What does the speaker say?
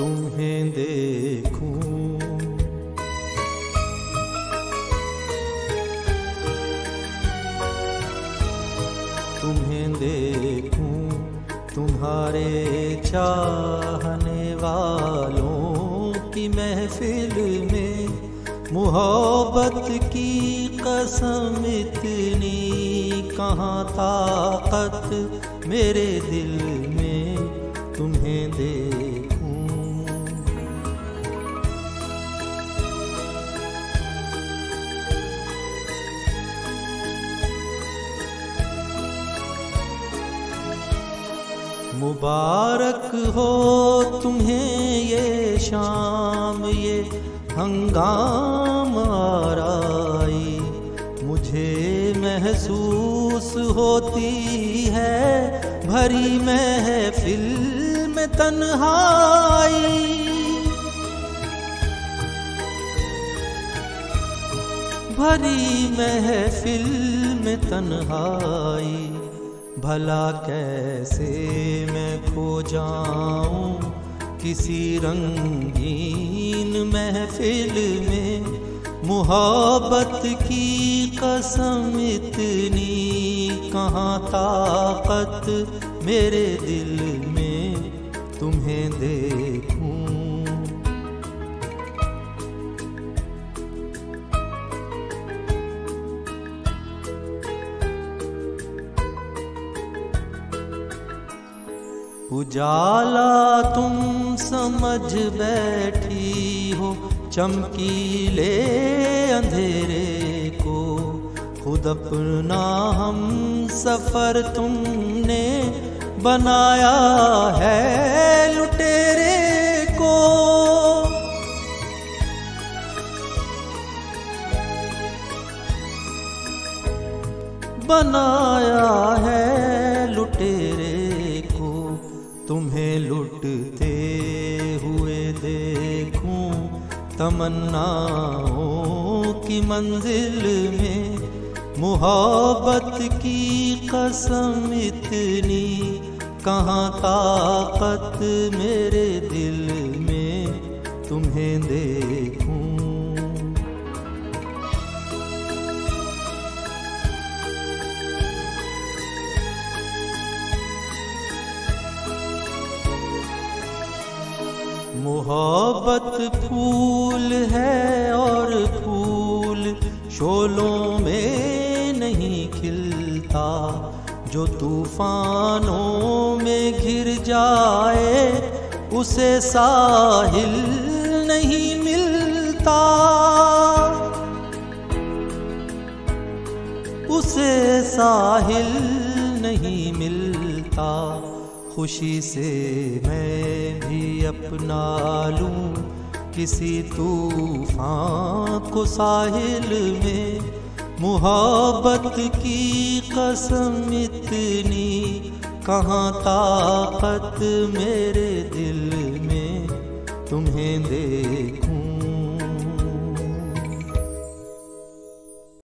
तुम्हें देखूँ। तुम्हें देखूँ तुम्हारे चाहने वालों की महफिल में मोहब्बत की कसम इतनी कहाँ ताकत मेरे दिल में तुम्हें देखूँ मुबारक हो तुम्हें ये शाम, ये हंगाम आराई। मुझे महसूस होती है भरी महफिल में तन्हाई। भरी महफिल में तन्हाई। भला कैसे जाऊँ किसी रंगीन महफिल में, मुहब्बत की कसम इतनी कहाँ ताकत मेरे दिल में, तुम्हें देखूँ। उजाला तुम समझ बैठी हो, चमकीले अंधेरे को। खुद अपना हम सफ़र तुमने बनाया है लुटेरे को। बनाया है लुटेरे तुम्हें लुटते हुए देखूँ तमन्नाओं की मंजिल में मोहब्बत की कसम इतनी, कहाँ ताकत मेरे दिल में, तुम्हें देखूँ मोहब्बत फूल है और फूल शोलों में नहीं खिलता। जो तूफानों में घिर जाए, उसे साहिल नहीं मिलता। उसे साहिल नहीं मिलता। खुशी से मैं भी अपना लूँ किसी तूफ़ान को साहिल में। मोहब्बत की कसम इतनी, कहाँ ताकत मेरे दिल में। तुम्हें देखूँ